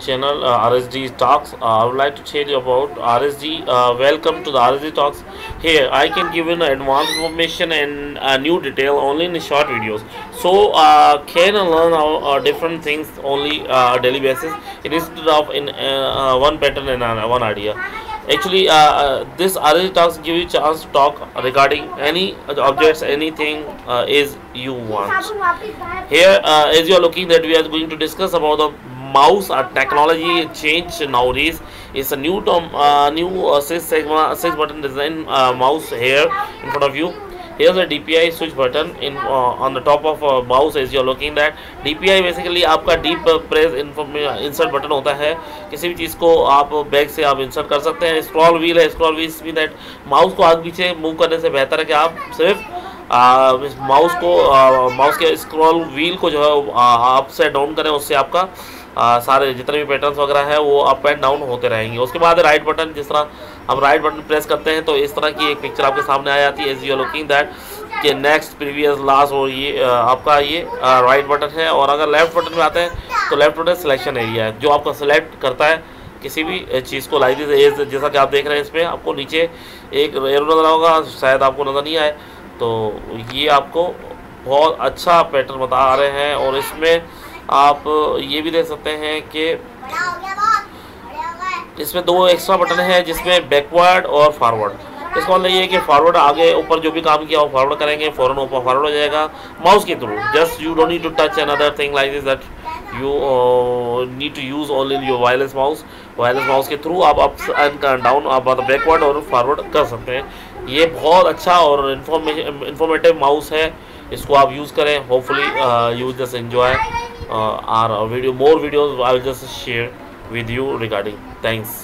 channel uh, RSD Talks. Uh, I would like to tell you about RSD. Uh, welcome to the RSD Talks. Here I can give you an advanced information and uh, new detail only in short videos. So uh, can learn uh, different things only uh, daily basis instead of in one pattern and uh, one idea. Actually, this RSD Talks give you chance to talk regarding any objects, anything uh, is you want. Here, uh, as you are looking that we are going to discuss about the mouse uh, technology change nowadays. It's a new term, uh, new uh, six segment, six button design uh, mouse here in front of you. Here's a DPI switch button in uh, on the top of uh, mouse as you're looking that DPI basically आपका deep uh, press insert button होता है किसी भी चीज़ को आप bag से आप insert कर सकते हैं scroll wheel है scroll wheel mean that mouse को आगे पीछे move करने से बेहतर है कि आप सिर्फ़ माउस को माउस के स्क्रॉल व्हील को जो है अप से डाउन करें उससे आपका आ, सारे जितने भी पैटर्न्स वगैरह हैं वो अप एंड डाउन होते रहेंगे। उसके बाद राइट बटन जिस तरह हम राइट बटन प्रेस करते हैं तो इस तरह की एक पिक्चर आपके सामने आ जाती है एज यू लुकिंग दैट कि नेक्स्ट प्रीवियस लास्ट और ये आपका ये राइट बटन है। और अगर लेफ़्ट बटन में आते हैं तो लेफ़्ट बटन सिलेक्शन एरिया है जो आपका सिलेक्ट करता है किसी भी चीज़ को लाइक एज जैसा कि आप देख रहे हैं इसमें आपको नीचे एक एरो नज़र होगा शायद आपको नज़र नहीं आए। तो ये आपको बहुत अच्छा पैटर्न बता रहे हैं और इसमें आप ये भी देख सकते हैं कि इसमें दो एक्स्ट्रा बटन है जिसमें बैकवर्ड और फॉरवर्ड इसका मतलब ये है कि फॉरवर्ड आगे ऊपर जो भी काम किया वो फॉरवर्ड करेंगे फ़ौरन ऊपर फॉरवर्ड हो जाएगा माउस के through just you don't need to touch another thing like this that you need to use all in your wireless mouse wireless mouse के थ्रू आप अप एंड डाउन आप बैकवर्ड और फॉरवर्ड कर सकते हैं। ये बहुत अच्छा और इन्फॉर्मेटिव माउस है। इसको आप यूज़ करें hopefully you just enjoy our video more videos I will just share with you regarding thanks